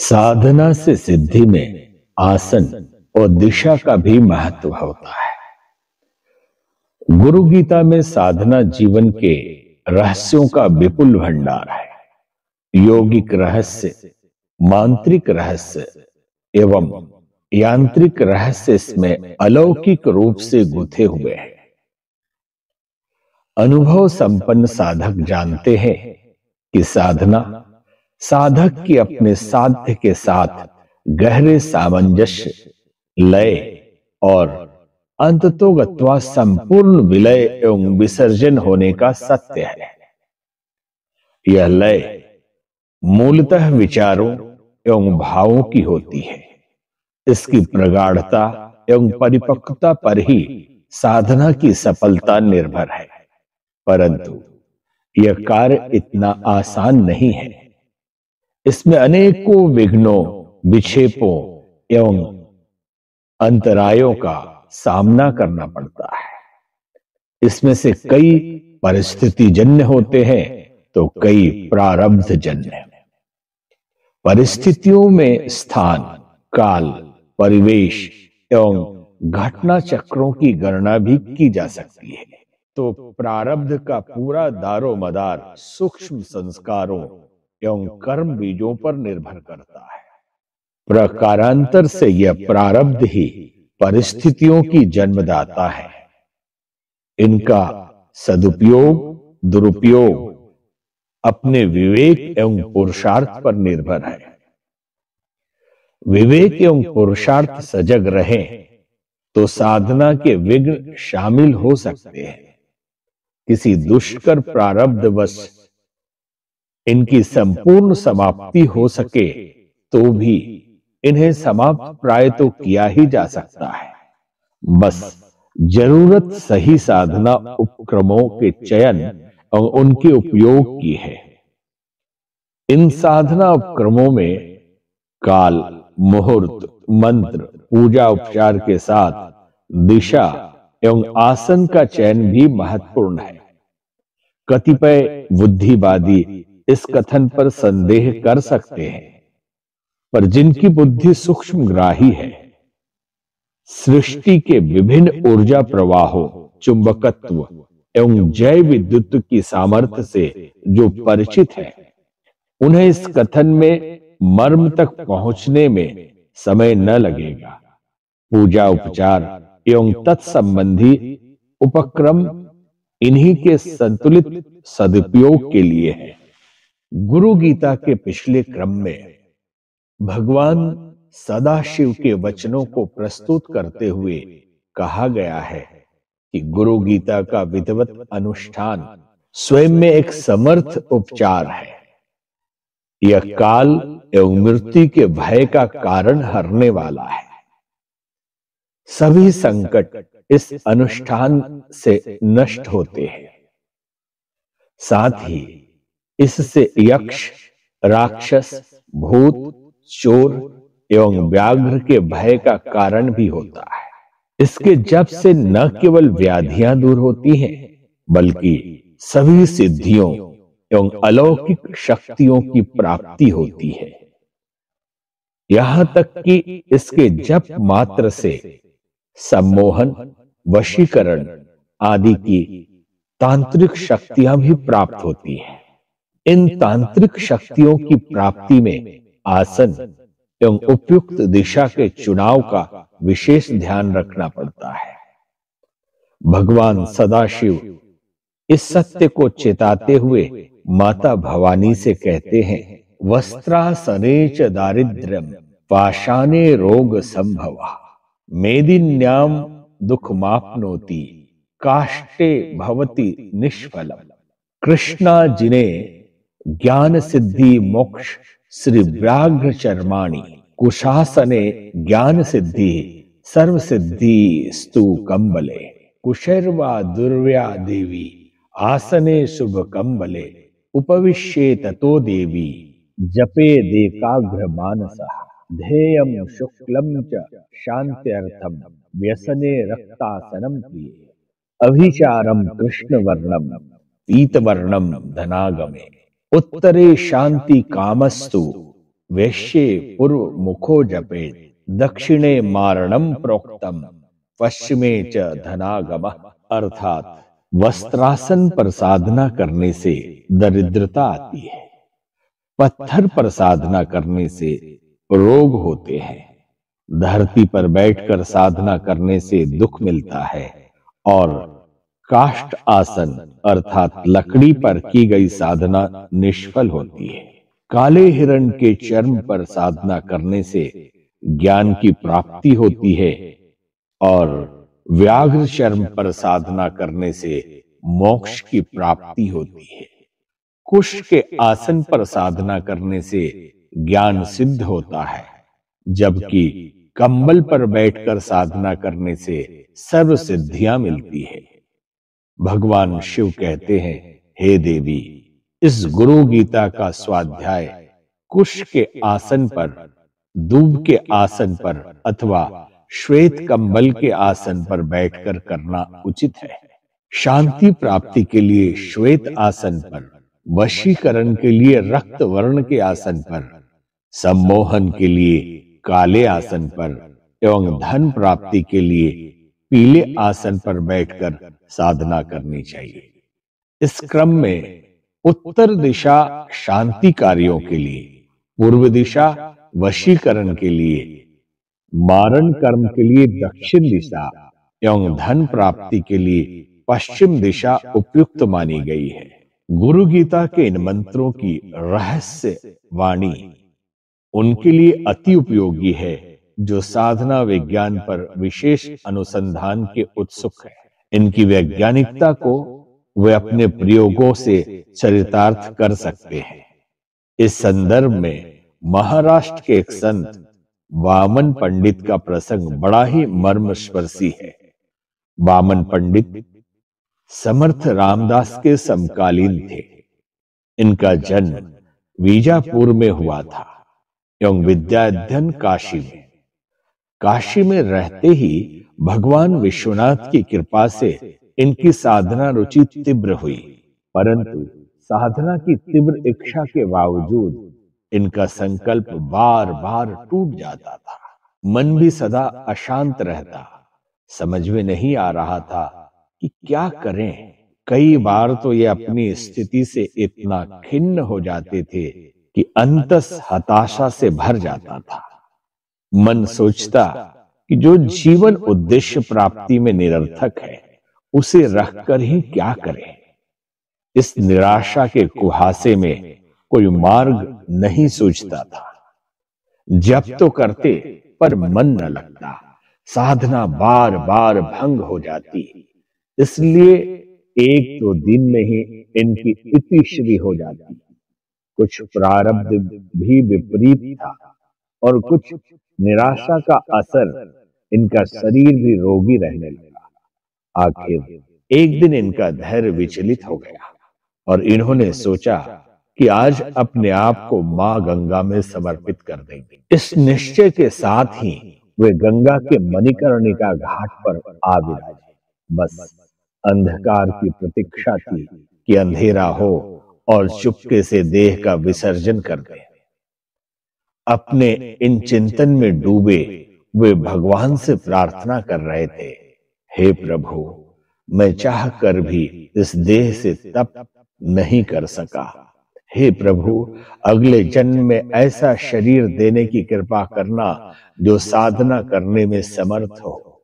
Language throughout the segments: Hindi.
साधना से सिद्धि में आसन और दिशा का भी महत्व होता है। गुरु गीता में साधना जीवन के रहस्यों का विपुल भंडार है। योगिक रहस्य, मांत्रिक रहस्य एवं यांत्रिक रहस्य इसमें अलौकिक रूप से गुथे हुए हैं। अनुभव संपन्न साधक जानते हैं कि साधना साधक की अपने साध्य के साथ गहरे सामंजस्य लय और अंततोगत्वा संपूर्ण विलय एवं विसर्जन होने का सत्य है। यह लय मूलतः विचारों एवं भावों की होती है। इसकी प्रगाढ़ता एवं परिपक्वता पर ही साधना की सफलता निर्भर है। परंतु यह कार्य इतना आसान नहीं है। इसमें अनेकों विघ्नों, विक्षेपों एवं अंतरायों का सामना करना पड़ता है। इसमें से कई परिस्थिति जन्य होते हैं तो कई प्रारब्ध जन्य परिस्थितियों में स्थान, काल, परिवेश एवं घटना चक्रों की गणना भी की जा सकती है। तो प्रारब्ध का पूरा दारो मदार सूक्ष्म संस्कारों एवं कर्म बीजों पर निर्भर करता है। प्रकारांतर से यह प्रारब्ध ही परिस्थितियों की जन्मदाता है। इनका सदुपयोग, दुरुपयोग, अपने विवेक एवं पुरुषार्थ पर निर्भर है। विवेक एवं पुरुषार्थ सजग रहे तो साधना के विघ्न शामिल हो सकते हैं। किसी दुष्कर प्रारब्ध वश इनकी संपूर्ण समाप्ति हो सके तो भी इन्हें समाप्त प्राय तो किया ही जा सकता है। बस ज़रूरत सही साधना उपक्रमों के चयन और उनके उपयोग की है। इन साधना उपक्रमों में काल मुहूर्त मंत्र पूजा उपचार के साथ दिशा एवं आसन का चयन भी महत्वपूर्ण है। कतिपय बुद्धिवादी इस कथन पर संदेह कर सकते हैं। पर जिनकी बुद्धि सूक्ष्म ग्राही है, सृष्टि के विभिन्न ऊर्जा प्रवाहों, चुंबकत्व एवं जय विद्युत की सामर्थ्य से जो परिचित है, उन्हें इस कथन में मर्म तक पहुँचने में समय न लगेगा। पूजा उपचार एवं तत्संबंधी उपक्रम इन्हीं के संतुलित सदुपयोग के लिए है। गुरु गीता के पिछले क्रम में भगवान सदाशिव के वचनों को प्रस्तुत करते हुए कहा गया है कि गुरु गीता का विधवत अनुष्ठान स्वयं में एक समर्थ उपचार है। यह काल एवं मृत्यु के भय का कारण हरने वाला है। सभी संकट इस अनुष्ठान से नष्ट होते हैं। साथ ही इससे यक्ष, राक्षस, भूत, चोर एवं व्याघ्र के भय का कारण भी होता है। इसके जब से न केवल व्याधियाँ दूर होती हैं, बल्कि सभी सिद्धियों एवं अलौकिक शक्तियों की प्राप्ति होती है। यहाँ तक कि इसके जप मात्र से सम्मोहन, वशीकरण आदि की तांत्रिक शक्तियाँ भी प्राप्त होती हैं। इन तांत्रिक शक्तियों की प्राप्ति में आसन एवं उपयुक्त दिशा के चुनाव का विशेष ध्यान रखना पड़ता है। भगवान सदाशिव इस सत्य को चेताते हुए माता भवानी से कहते हैं वस्त्रासने च दारिद्र्यम पाषाणे रोग संभव। मेदिन्याम दुख मापनोति काष्टे भवति निष्फलम। कृष्णा जिने ज्ञान सिद्धि मोक्ष श्री व्याघ्र चरमाणी कुशासने ज्ञान सिद्धि सर्व सिद्धि स्तु कंबले कुशर्वा दुर्व्या देवी आसने शुभ कंबले उपविश्ये ततो देवी जपे देकाग्र मानस ध्येयम शुक्लम च शांत्यर्थम व्यसने रक्तासनम प्रिय अभिचारम कृष्ण वर्णम पीत वर्णम धनागमे। उत्तरे शांति कामस्तु, वैश्ये पूर्व मुखो जपे दक्षिणे मारणम प्रोक्तम, पश्चिमे च धनागम, अर्थात वस्त्रासन पर साधना करने से दरिद्रता आती है। पत्थर पर साधना करने से रोग होते हैं। धरती पर बैठकर साधना करने से दुख मिलता है और काष्ट आसन, अर्थात लकड़ी पर की गई साधना निष्फल होती है। काले हिरण के चर्म पर साधना करने से ज्ञान की प्राप्ति होती है और व्याघ्र चर्म पर साधना करने से मोक्ष की प्राप्ति होती है। कुश के आसन पर साधना करने से ज्ञान सिद्ध होता है, जबकि कंबल पर बैठकर साधना करने से सर्व सिद्धियाँ मिलती है। भगवान शिव कहते हैं, हे देवी, इस गुरु गीता का स्वाध्याय कुश के आसन पर, दूब के आसन पर अथवा श्वेत कंबल के आसन पर बैठकर करना उचित है। शांति प्राप्ति के लिए श्वेत आसन पर, वशीकरण के लिए रक्त वर्ण के आसन पर, सम्मोहन के लिए काले आसन पर एवं धन प्राप्ति के लिए पीले आसन पर बैठकर साधना करनी चाहिए। इस क्रम में उत्तर दिशा शांति कार्यों के लिए पूर्व दिशा वशीकरण के लिए मारण कर्म के लिए दक्षिण दिशा एवं धन प्राप्ति के लिए पश्चिम दिशा उपयुक्त मानी गई है। गुरु गीता के इन मंत्रों की रहस्य वाणी उनके लिए अति उपयोगी है जो साधना विज्ञान पर विशेष अनुसंधान के उत्सुक है। इनकी वैज्ञानिकता को वे अपने प्रयोगों से चरितार्थ कर सकते हैं। इस संदर्भ में महाराष्ट्र के एक संत, वामन पंडित का प्रसंग बड़ा ही मर्मस्पर्शी है। वामन पंडित समर्थ रामदास के समकालीन थे। इनका जन्म वीजापुर में हुआ था एवं विद्या अध्ययन काशी में। काशी में रहते ही भगवान विश्वनाथ की कृपा से इनकी साधना रुचि तीव्र हुई। परंतु साधना की तीव्र इच्छा के बावजूद इनका संकल्प बार बार टूट जाता था। मन भी सदा अशांत रहता। समझ में नहीं आ रहा था कि क्या करें। कई बार तो ये अपनी स्थिति से इतना खिन्न हो जाते थे कि अंतस हताशा से भर जाता था। मन सोचता कि जो जीवन उद्देश्य प्राप्ति में निरर्थक है, उसे रखकर ही क्या करें? इस निराशा के कुहासे में कोई मार्ग नहीं सोचता था। जब तो करते, पर मन न लगता। साधना बार बार भंग हो जाती। इसलिए एक दो तो दिन में ही इनकी इतिश्री हो जाती। कुछ प्रारब्ध भी विपरीत था और कुछ निराशा का असर इनका शरीर भी रोगी रहने लगा। आखिर एक दिन इनका धैर्य विचलित हो गया और इन्होंने सोचा कि आज अपने आप को माँ गंगा में समर्पित कर देंगे। इस निश्चय के साथ ही वे गंगा के मणिकर्णिका घाट पर आ विराजे। बस अंधकार की प्रतीक्षा थी कि अंधेरा हो और चुपके से देह का विसर्जन कर दे। अपने इन चिंतन में डूबे वे भगवान से प्रार्थना कर रहे थे हे प्रभु मैं चाह कर भी इस देह से तप नहीं कर सका। हे प्रभु अगले जन्म में ऐसा शरीर देने की कृपा करना जो साधना करने में समर्थ हो।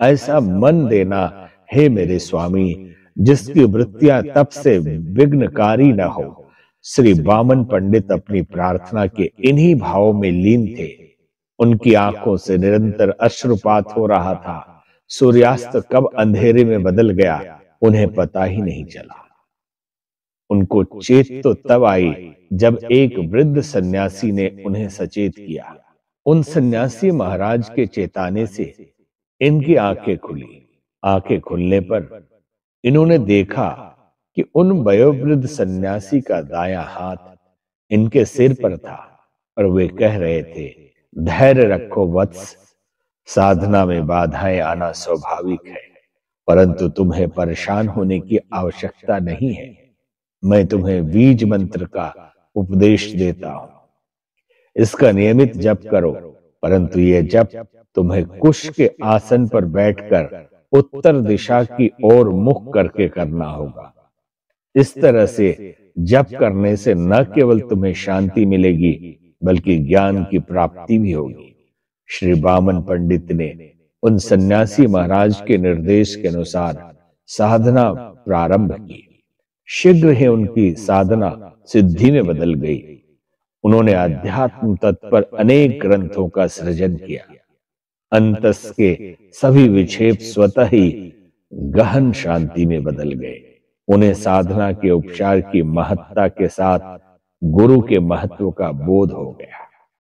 ऐसा मन देना हे मेरे स्वामी जिसकी वृत्तियाँ तप से विघ्नकारी न हो श्री वामन पंडित अपनी प्रार्थना के इन्हीं भावों में लीन थे। उनकी आँखों से निरंतर अश्रुपात हो रहा था। सूर्यास्त कब अंधेरे में बदल गया, उन्हें पता ही नहीं चला। उनको चेत तो तब आई जब एक वृद्ध सन्यासी ने उन्हें सचेत किया। उन सन्यासी महाराज के चेताने से इनकी आँखें खुली। आँखें खुलने पर इन्होंने देखा कि उन वयोवृद्ध सन्यासी का दाया हाथ इनके सिर पर था और वे कह रहे थे, धैर्य रखो वत्स, साधना में बाधाएँ आना स्वाभाविक है, परंतु तुम्हें परेशान होने की आवश्यकता नहीं है। मैं तुम्हें बीज मंत्र का उपदेश देता हूँ। इसका नियमित जप करो, परंतु यह जप तुम्हें कुश के आसन पर बैठकर उत्तर दिशा की ओर मुख करके करना होगा। इस तरह से जप करने से न केवल तुम्हें शांति मिलेगी बल्कि ज्ञान की प्राप्ति भी होगी। श्री बामन पंडित ने उन सन्यासी महाराज के निर्देश के अनुसार साधना प्रारंभ की। शीघ्र ही उनकी साधना सिद्धि में बदल गई। उन्होंने अध्यात्म तत्व पर अनेक ग्रंथों का सृजन किया। अंतस के सभी विक्षेप स्वतः ही गहन शांति में बदल गए। उन्हें साधना के उपचार की महत्ता के साथ गुरु के महत्व का बोध हो गया।